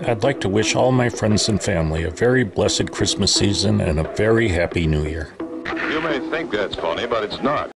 I'd like to wish all my friends and family a very blessed Christmas season and a very happy new year. You may think that's funny, but it's not.